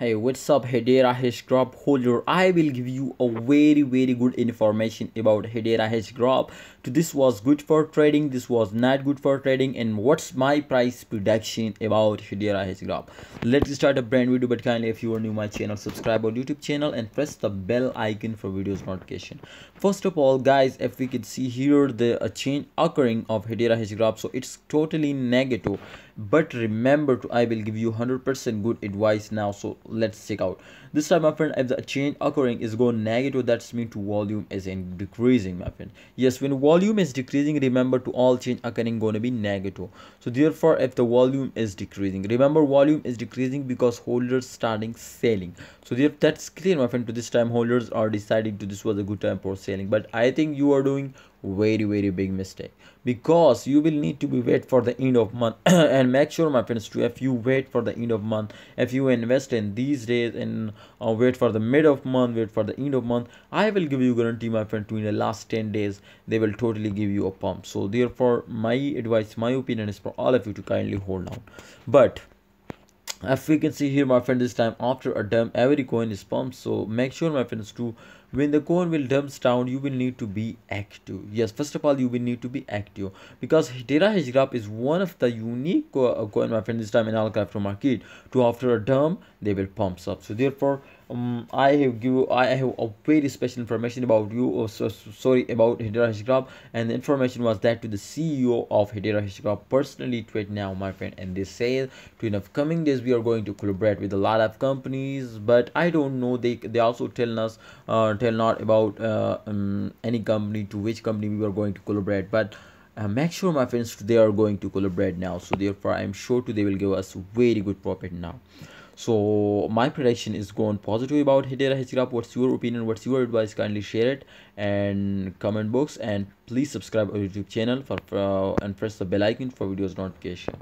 Hey, what's up, Hedera Hashgraph holder? I will give you a very, very good information about Hedera Hashgraph. This was good for trading, this was not good for trading, and what's my price prediction about Hedera Hashgraph? Let's start a brand video, but kindly if you are new my channel, subscribe our YouTube channel and press the bell icon for videos notification. First of all, guys, if we could see here the a change occurring of Hedera Hash Crop, so it's totally negative but remember to i will give you 100% good advice now so let's check out. This time my friend if the change occurring is going negative that's mean to volume is in decreasing my friend. Yes when volume is decreasing remember to all change occurring going to be negative. So therefore if the volume is decreasing remember volume is decreasing because holders starting selling. So that's clear my friend to this time holders are deciding to this was a good time for selling. But i think you are doing very very big mistake. Because you will need to be wait for the end of month. And make sure my friends to if you wait for the end of month if you invest in these days and uh, wait for the mid of month wait for the end of month i will give you guarantee my friend to in the last 10 days they will totally give you a pump. So therefore my advice my opinion is for all of you to kindly hold on. But as we can see here my friend this time after a dump. Every coin is pumped so make sure my friends to when the coin will dumps down you will need to be active. Yes first of all you will need to be active because Hedera Hashgraph is one of the unique uh, coin my friend this time in all crypto market. To after a dump they will pump up. So therefore um, I have give I have a very special information about you. Oh, so, so sorry about Hedera Hashgraph, and the information was that to the CEO of Hedera Hashgraph personally tweet now, my friend, and they say to in the coming days we are going to collaborate with a lot of companies, but I don't know. They they also tell us uh, tell not about uh, um, any company to which company we are going to collaborate, but. Uh, make sure my friends they are going to collaborate now so therefore i'm sure to they will give us very good profit now so my prediction is going positive about Hedera Hashgraph. What's your opinion? What's your advice? Kindly share it and comment box and please subscribe our YouTube channel for, for uh, and press the bell icon for videos notification.